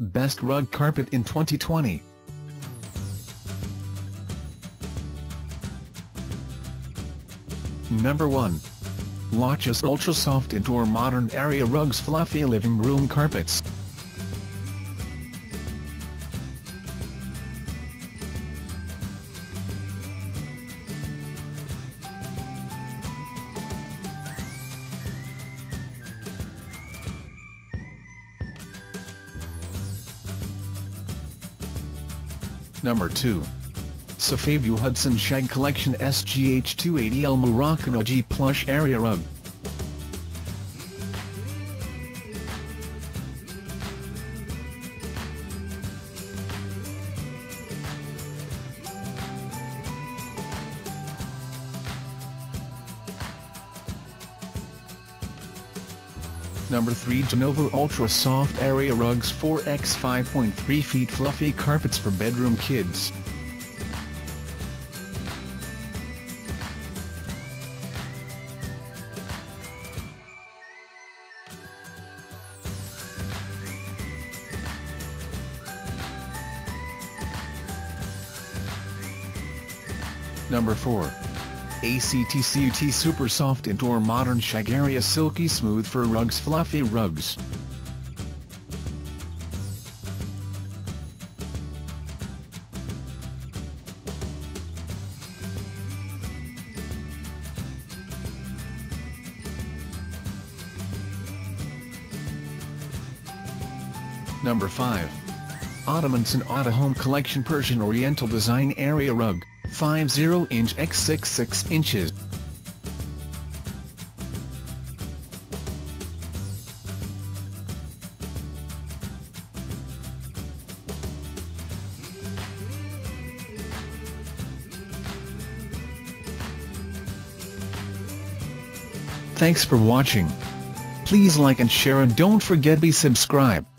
Best Rug Carpet in 2020 Number 1. LOCHAS Ultra Soft Indoor Modern Area Rugs Fluffy Living Room Carpets Number 2. Safavieh Hudson Shag Collection SGH280L Moroccan Ogee Plush Area Rug. Number 3 junovo Ultra Soft Area Rugs 4x 5.3 feet Fluffy Carpets for Bedroom Kids. Number 4. ACTCUT Super Soft Indoor Modern Shag Area Silky Smooth Fur Rugs Fluffy Rugs Number 5. Ottomanson Ottohome Collection Persian Oriental Design Area Rug, 50 inch x 66 inches. Thanks for watching. Please like and share and don't forget be subscribe.